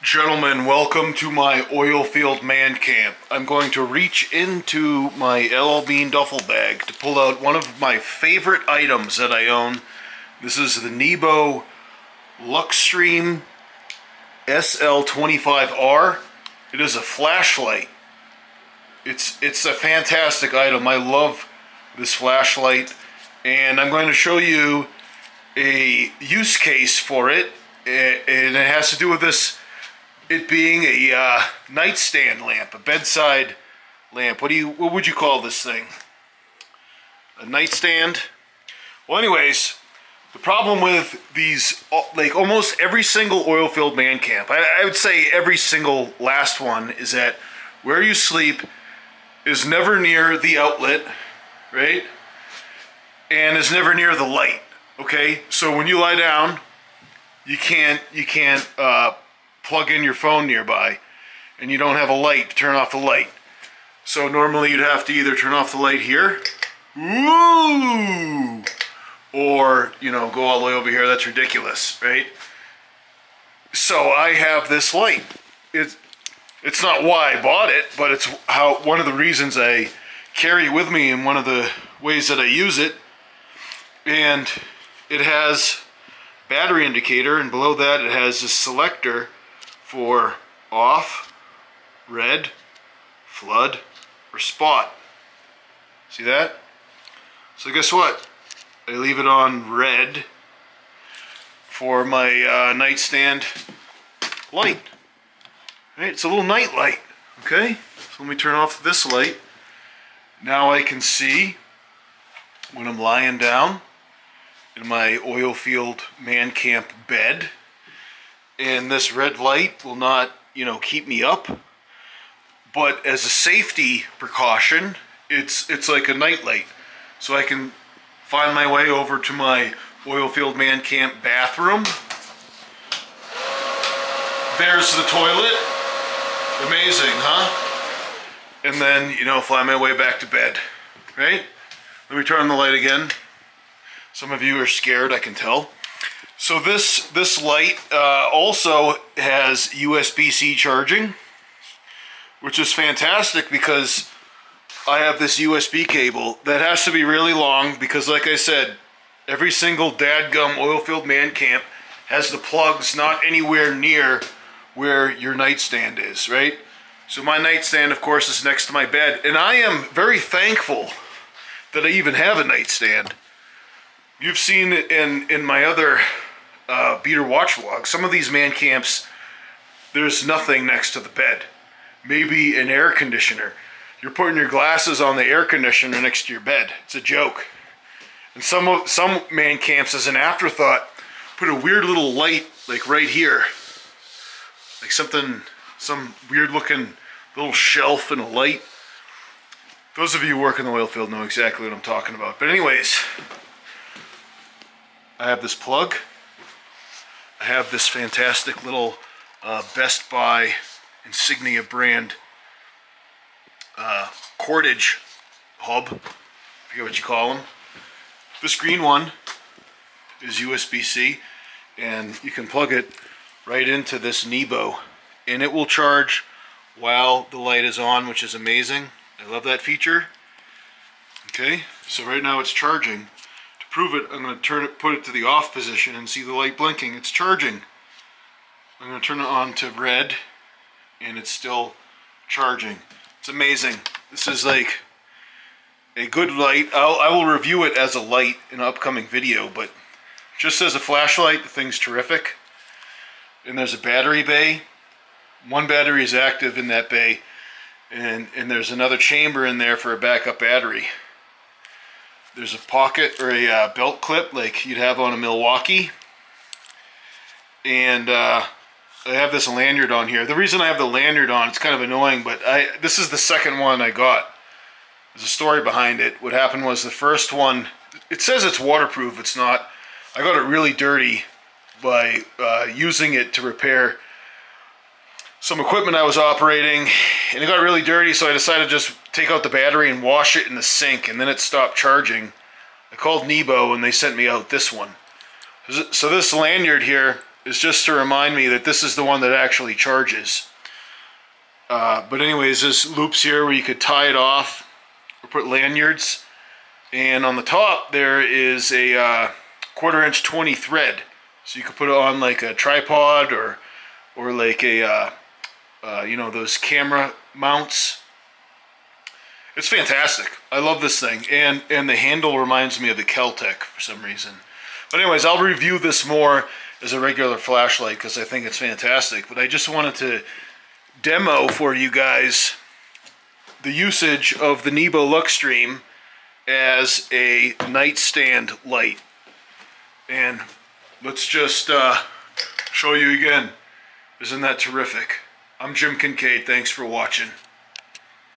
Gentlemen, welcome to my oil field man camp. I'm going to reach into my LL Bean duffel bag to pull out one of my favorite items that I own. This is the Nebo Luxtreme SL25R. It is a flashlight. It's it's a fantastic item. I love this flashlight and I'm going to show you a use case for it and it has to do with this it being a uh, nightstand lamp, a bedside lamp. What do you what would you call this thing? A nightstand? Well anyways, the problem with these, like almost every single oil-filled man camp, I, I would say every single last one is that where you sleep is never near the outlet, right? And is never near the light, okay? So when you lie down, you can't, you can't uh, plug in your phone nearby and you don't have a light to turn off the light. So normally you'd have to either turn off the light here, ooh, or, you know, go all the way over here. That's ridiculous, right? So I have this light. It's, it's not why I bought it, but it's how one of the reasons I carry it with me and one of the ways that I use it. And it has battery indicator and below that it has a selector for off, red, flood, or spot. See that? So guess what? I leave it on red for my uh, nightstand light. Right, it's a little night light, okay? So let me turn off this light. Now I can see when I'm lying down in my oil field man camp bed and this red light will not, you know, keep me up. But as a safety precaution, it's it's like a night light. So I can find my way over to my Oilfield Man Camp bathroom. There's the toilet. Amazing, huh? And then, you know, fly my way back to bed, right? Let me turn on the light again. Some of you are scared, I can tell. So this, this light uh, also has USB-C charging, which is fantastic because I have this USB cable that has to be really long because like I said, every single dadgum oilfield man camp has the plugs not anywhere near where your nightstand is, right? So my nightstand, of course, is next to my bed. And I am very thankful that I even have a nightstand. You've seen in, in my other uh, beater watch vlog, Some of these man camps, there's nothing next to the bed. Maybe an air conditioner. You're putting your glasses on the air conditioner next to your bed. It's a joke. And some of, some man camps, as an afterthought, put a weird little light like right here, like something, some weird looking little shelf and a light. Those of you who work in the oil field know exactly what I'm talking about. But anyways, I have this plug. I have this fantastic little uh, Best Buy Insignia brand uh, cordage hub, I forget what you call them. This green one is USB-C and you can plug it right into this Nebo and it will charge while the light is on which is amazing. I love that feature. Okay, so right now it's charging. Prove it, I'm going to turn it, put it to the off position and see the light blinking. It's charging. I'm going to turn it on to red and it's still charging. It's amazing. This is like a good light. I'll, I will review it as a light in an upcoming video, but just as a flashlight, the thing's terrific. And there's a battery bay. One battery is active in that bay, and, and there's another chamber in there for a backup battery. There's a pocket or a uh, belt clip like you'd have on a Milwaukee. And uh, I have this lanyard on here. The reason I have the lanyard on, it's kind of annoying, but I this is the second one I got. There's a story behind it. What happened was the first one, it says it's waterproof. It's not. I got it really dirty by uh, using it to repair some equipment I was operating and it got really dirty so I decided to just take out the battery and wash it in the sink and then it stopped charging. I called Nebo and they sent me out this one. So this lanyard here is just to remind me that this is the one that actually charges. Uh, but anyways, this loops here where you could tie it off or put lanyards. And on the top there is a uh, quarter inch 20 thread. So you could put it on like a tripod or or like a, uh, uh, you know, those camera mounts. It's fantastic. I love this thing. And, and the handle reminds me of the Keltec for some reason. But anyways, I'll review this more as a regular flashlight because I think it's fantastic. But I just wanted to demo for you guys the usage of the Nebo Luxtreme as a nightstand light. And let's just uh, show you again. Isn't that terrific? I'm Jim Kinkade. Thanks for watching.